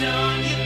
soon you